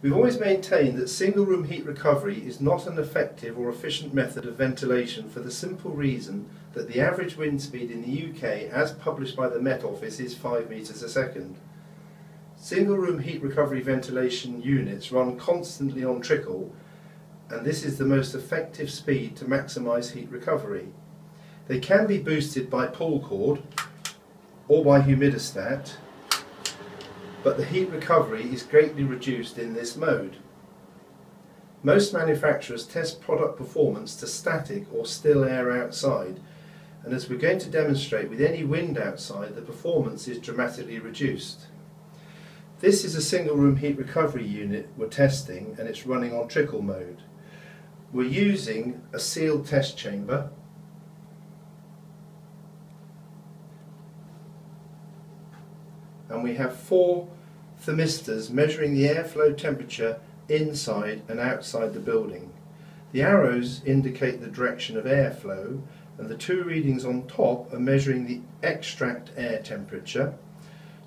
We've always maintained that single room heat recovery is not an effective or efficient method of ventilation for the simple reason that the average wind speed in the UK, as published by the Met Office, is 5 metres a second. Single room heat recovery ventilation units run constantly on trickle and this is the most effective speed to maximise heat recovery. They can be boosted by pull cord or by humidistat but the heat recovery is greatly reduced in this mode. Most manufacturers test product performance to static or still air outside and as we're going to demonstrate with any wind outside the performance is dramatically reduced. This is a single room heat recovery unit we're testing and it's running on trickle mode. We're using a sealed test chamber and we have four thermistors measuring the airflow temperature inside and outside the building. The arrows indicate the direction of airflow and the two readings on top are measuring the extract air temperature.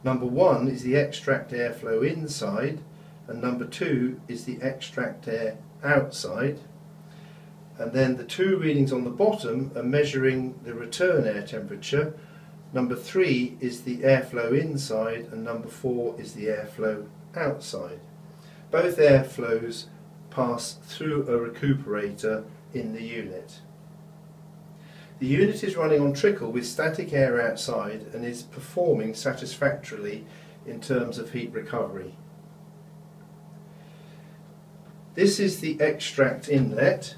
Number one is the extract airflow inside and number two is the extract air outside and then the two readings on the bottom are measuring the return air temperature Number three is the airflow inside and number four is the airflow outside. Both airflows pass through a recuperator in the unit. The unit is running on trickle with static air outside and is performing satisfactorily in terms of heat recovery. This is the extract inlet,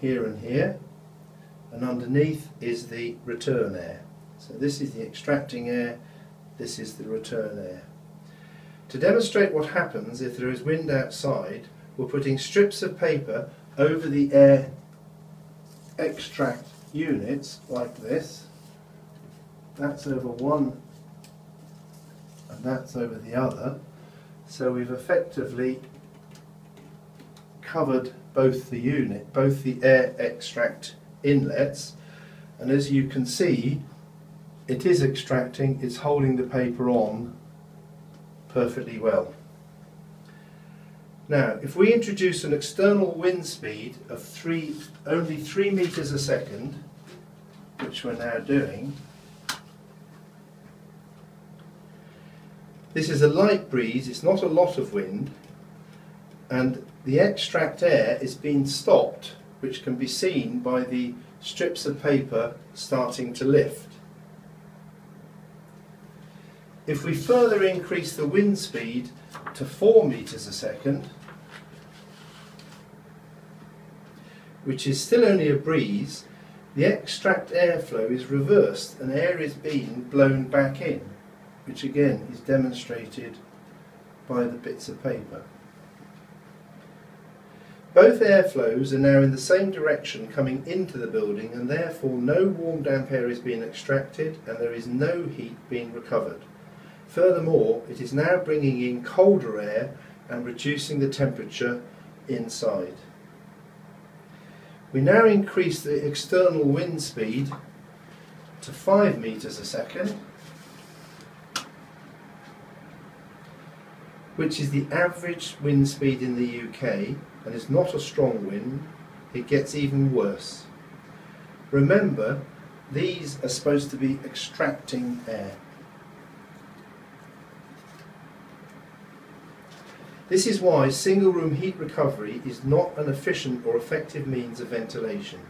here and here and underneath is the return air. So this is the extracting air, this is the return air. To demonstrate what happens if there is wind outside, we're putting strips of paper over the air extract units like this. That's over one and that's over the other. So we've effectively covered both the unit, both the air extract inlets and as you can see it is extracting, it's holding the paper on perfectly well. Now if we introduce an external wind speed of three, only 3 meters a second which we're now doing this is a light breeze, it's not a lot of wind and the extract air is being stopped which can be seen by the strips of paper starting to lift. If we further increase the wind speed to 4 metres a second, which is still only a breeze, the extract airflow is reversed and air is being blown back in, which again is demonstrated by the bits of paper. Both airflows are now in the same direction coming into the building and therefore no warm damp air is being extracted and there is no heat being recovered. Furthermore, it is now bringing in colder air and reducing the temperature inside. We now increase the external wind speed to 5 metres a second which is the average wind speed in the UK and is not a strong wind, it gets even worse. Remember, these are supposed to be extracting air. This is why single room heat recovery is not an efficient or effective means of ventilation.